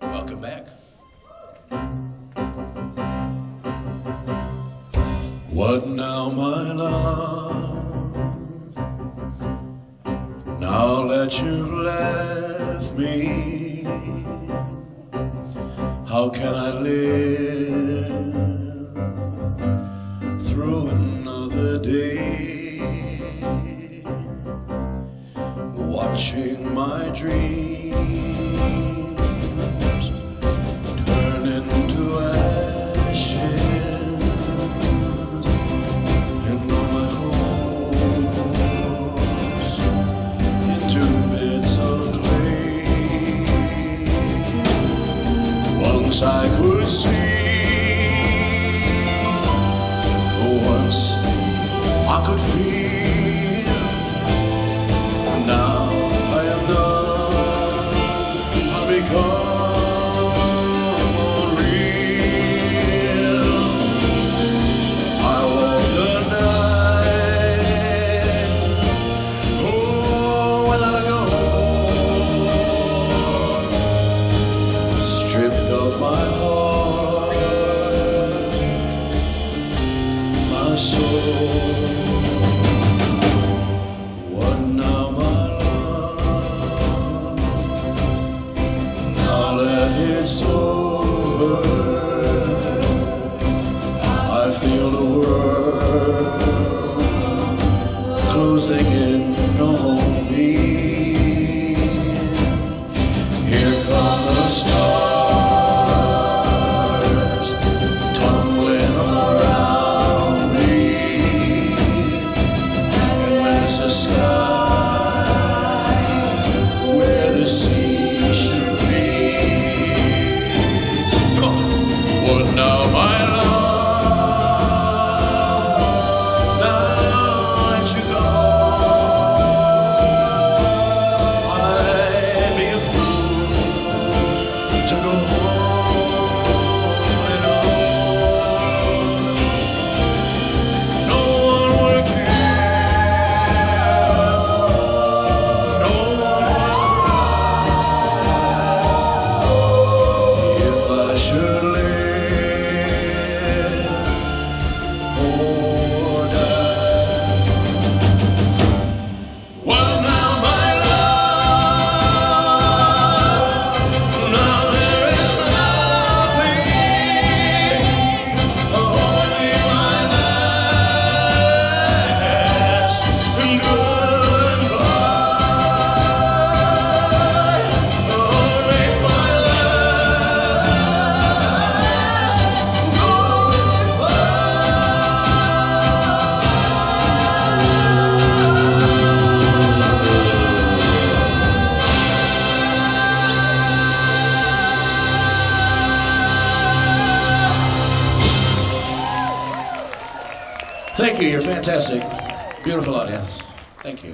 Welcome back. What now, my love? Now that you've left me, how can I live through another day? Watching my dreams that it's over. Oh my Thank you. You're fantastic. Beautiful audience. Thank you.